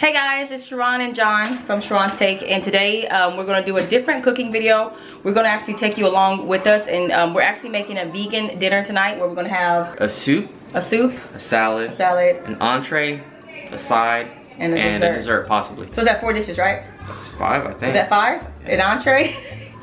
Hey guys, it's Sharron and John from Sharron's Take and today um, we're going to do a different cooking video. We're going to actually take you along with us and um, we're actually making a vegan dinner tonight where we're going to have a soup, a soup, a salad, a salad, an entree, a side, and, a, and dessert. a dessert possibly. So is that four dishes, right? That's five, I think. Is that five? An entree,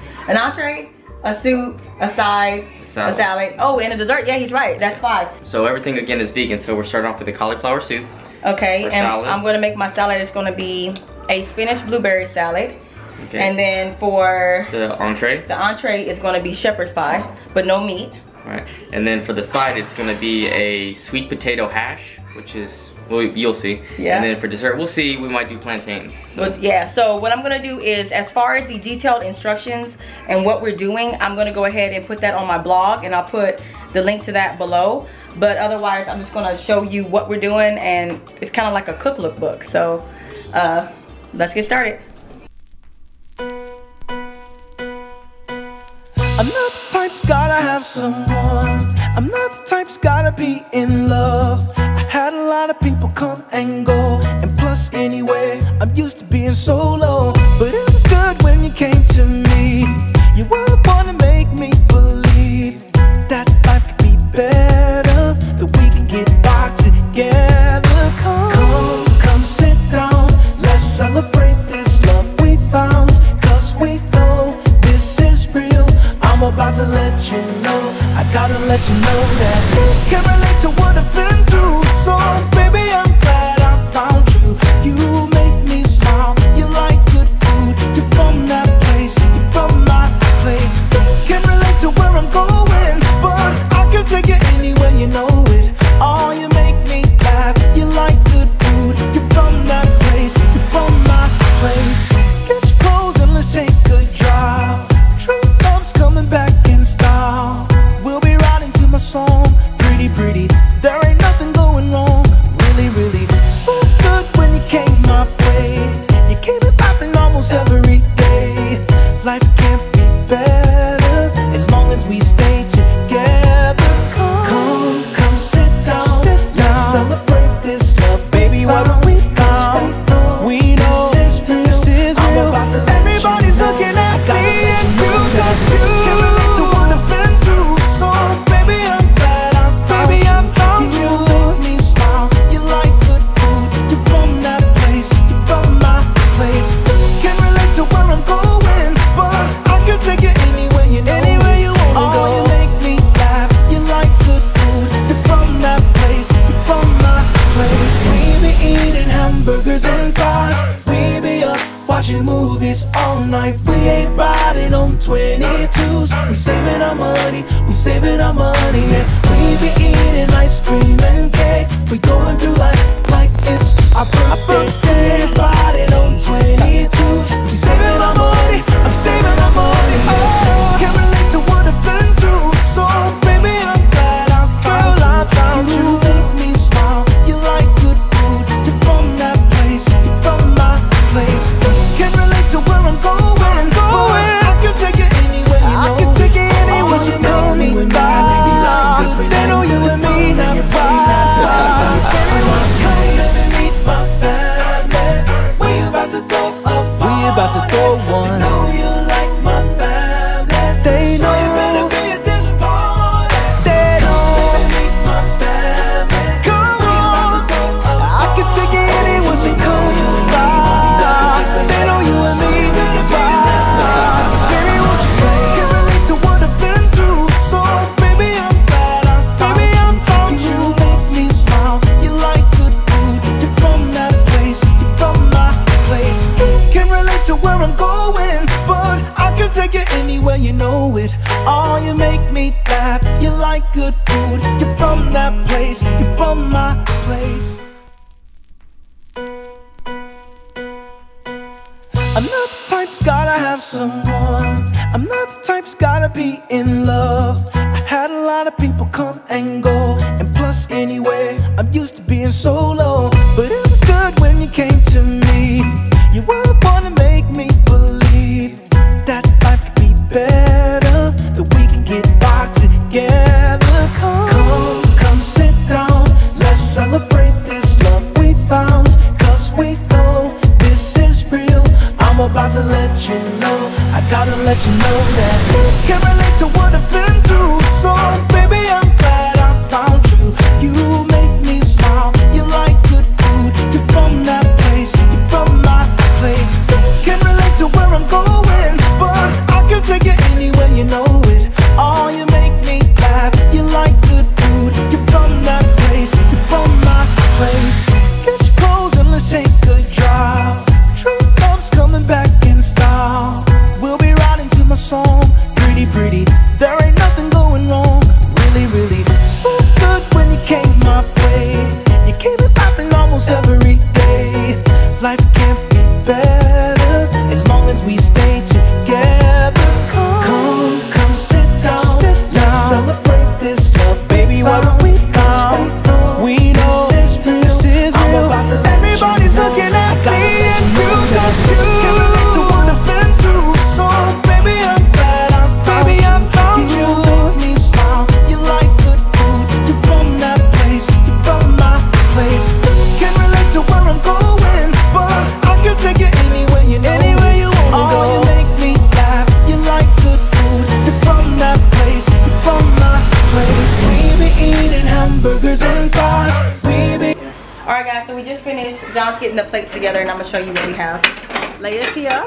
an entree, a soup, a side, salad. a salad. Oh, and a dessert. Yeah, he's right. That's five. So everything again is vegan. So we're starting off with the cauliflower soup. Okay, and salad. I'm gonna make my salad. It's gonna be a spinach blueberry salad. Okay. And then for the entree, the entree is gonna be shepherd's pie, but no meat. Right. And then for the side, it's gonna be a sweet potato hash, which is well, you'll see. Yeah. And then for dessert, we'll see. We might do plantains. So. But yeah, so what I'm gonna do is, as far as the detailed instructions and what we're doing, I'm gonna go ahead and put that on my blog, and I'll put the link to that below but otherwise I'm just gonna show you what we're doing and it's kind of like a cook look book so uh, let's get started I'm not the type's gotta have someone I'm not the type's gotta be in love I had a lot of people come and go. And plus anyway, I'm used to being solo. But it was good when you came to me movies all night. We ain't riding on 22s. We saving our money. We saving our money. And we be eating ice cream and like good food. You're from that place. You're from my place. I'm not the type's gotta have someone. I'm not the type's gotta be in love. Come, come, sit down. Let's celebrate this love we found. Cause we know this is real. I'm about to let you know. I gotta let you know that. The plates together, and I'm gonna show you what we have. Leia's here.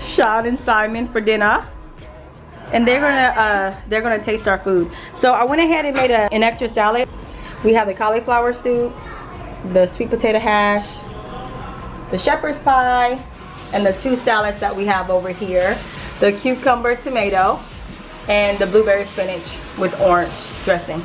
Sean and Simon for dinner. And they're gonna uh, they're gonna taste our food. So I went ahead and made a, an extra salad. We have the cauliflower soup, the sweet potato hash, the shepherd's pie, and the two salads that we have over here. The cucumber tomato and the blueberry spinach with orange dressing.